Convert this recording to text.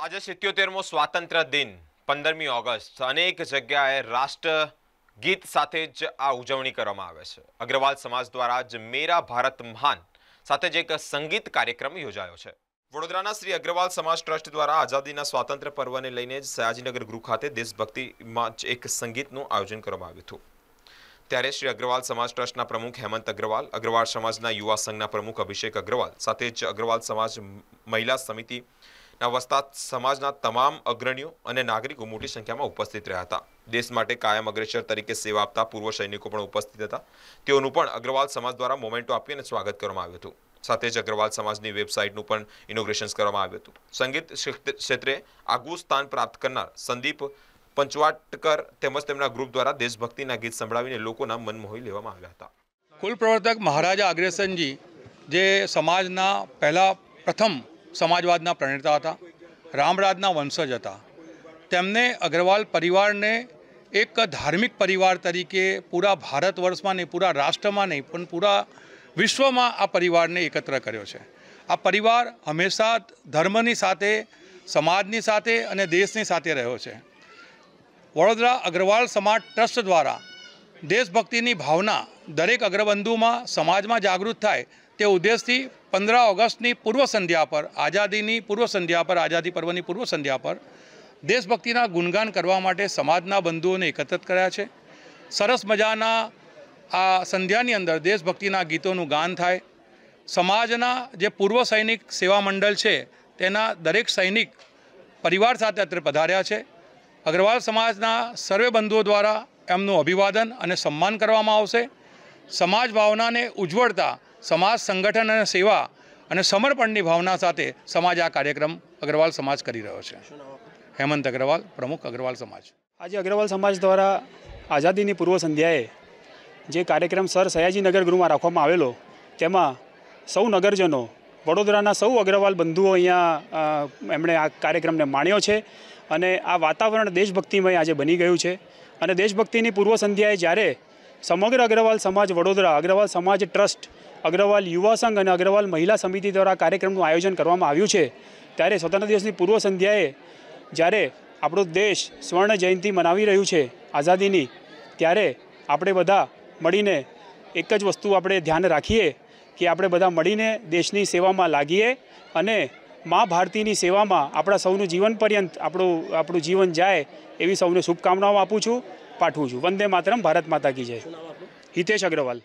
આજે સિત્યોતેરમો સ્વાતંત્ર્ય દિન, પંદરમી ઓગસ્ટ. અનેક જગ્યાએ રાષ્ટ્ર ગીત સાથે જ આ ઉજવણી કરવામાં આવે છે. અગ્રવાલ સમાજ દ્વારા જ મેરા ભારત મહાન સાથે જ એક સંગીત કાર્યક્રમ યોજાયો છે. વડોદરાના શ્રી અગ્રવાલ સમાજ ટ્રસ્ટ દ્વારા આઝાદીના સ્વાતંત્ર્ય પર્વને લઈને જ સયાજીનગર ગૃહ ખાતે દેશભક્તિમાં જ એક સંગીતનું આયોજન કરવામાં આવ્યું હતું. ત્યારે શ્રી અગ્રવાલ સમાજ ટ્રસ્ટના પ્રમુખ હેમંત અગ્રવાલ અગ્રવાલ સમાજના યુવા સંઘના પ્રમુખ અભિષેક અગ્રવાલ સાથે જ અગ્રવાલ સમાજ મહિલા સમિતિના વસતા સમાજના તમામ અગ્રણીઓ અને નાગરિકો મોટી સંખ્યામાં ઉપસ્થિત રહ્યા હતા. દેશ માટે કાયમ અગ્રેસર તરીકે સેવા આપતા પૂર્વ સૈનિકો પણ ઉપસ્થિત હતા. તેઓનું પણ અગ્રવાલ સમાજ દ્વારા મોમેન્ટો આપી અને સ્વાગત કરવામાં આવ્યું હતું. સાથે જ અગ્રવાલ સમાજની વેબસાઇટનું પણ ઇનોગ્રેશન કરવામાં આવ્યું હતું. સંગીત ક્ષેત્રે આગવું સ્થાન પ્રાપ્ત કરનાર સંદીપ પંચવાટકર તેમજ તેમના ગ્રુપ દ્વારા દેશભક્તિના ગીત સંભળાવીને લોકોના મન મોહી લેવામાં આવ્યા હતા. કુલ પ્રવર્તક મહારાજા અગ્રેસનજી, જે સમાજના પહેલાં પ્રથમ સમાજવાદના પ્રણેતા હતા, રામરાજના વંશજ હતા. તેમને અગ્રવાલ પરિવારને એક ધાર્મિક પરિવાર તરીકે પૂરા ભારત વર્ષમાં નહીં, પૂરા રાષ્ટ્રમાં નહીં, પણ પૂરા વિશ્વમાં આ પરિવારને એકત્ર કર્યો છે. આ પરિવાર હંમેશા ધર્મની સાથે, સમાજની સાથે અને દેશની સાથે રહ્યો છે. વડોદરા અગ્રવાલ સમાજ ટ્રસ્ટ દ્વારા દેશભક્તિની ભાવના દરેક અગ્રબંધુમાં સમાજમાં જાગૃત થાય તે ઉદ્દેશથી પંદર ઓગસ્ટની પૂર્વ સંધ્યા પર, આઝાદીની પૂર્વ સંધ્યા પર, આઝાદી પર્વની પૂર્વ સંધ્યા પર દેશભક્તિના ગુણગાન કરવા માટે સમાજના બંધુઓને એકત્રિત કર્યા છે. સરસ મજાના આ સંધ્યાની અંદર દેશભક્તિના ગીતોનું ગાન થાય. સમાજના જે પૂર્વ સૈનિક સેવા મંડળ છે તેના દરેક સૈનિક પરિવાર સાથે અત્રે પધાર્યા છે. અગ્રવાલ સમાજના સર્વે બંધુઓ દ્વારા એમનું અભિવાદન અને સન્માન કરવામાં આવશે. સમાજ ભાવનાને ઉજ્જવળતા, સમાજ સંગઠન અને સેવા અને સમર્પણની ભાવના સાથે સમાજ આ કાર્યક્રમ અગ્રવાલ સમાજ કરી રહ્યો છે. હેમંત અગ્રવાલ, પ્રમુખ અગ્રવાલ સમાજ. આજે અગ્રવાલ સમાજ દ્વારા આઝાદીની પૂર્વ સંધ્યાએ જે કાર્યક્રમ સર સયાજીનગર ગૃહમાં રાખવામાં આવેલો, તેમાં સૌ નગરજનો વડોદરાના સૌ અગ્રવાલ બંધુઓ અહીંયા એમણે આ કાર્યક્રમને માણ્યો છે અને આ વાતાવરણ દેશભક્તિમય આજે બની ગયું છે. અને દેશભક્તિની પૂર્વ સંધ્યાએ જ્યારે સમગ્ર અગ્રવાલ સમાજ વડોદરા, અગ્રવાલ સમાજ ટ્રસ્ટ, અગ્રવાલ યુવા સંઘ અને અગ્રવાલ મહિલા સમિતિ દ્વારા કાર્યક્રમનું આયોજન કરવામાં આવ્યું છે, ત્યારે સ્વતંત્ર દિવસની પૂર્વ સંધ્યાએ જ્યારે આપણો દેશ સ્વર્ણ જયંતિ મનાવી રહ્યું છે, આઝાદીની, ત્યારે આપણે બધા મળીને એક જ વસ્તુ આપણે ધ્યાન રાખીએ કે આપણે બધા મળીને દેશની સેવામાં લાગીએ અને મા ભારતીની સેવામાં આપણા સૌનું જીવન પર્યંત આપણું આપણું જીવન જાય એવી સૌને શુભકામનાઓ આપું છું, પાઠવું છું. વંદે માતરમ, ભારત માતા કી જય. હિતેશ અગ્રવાલ.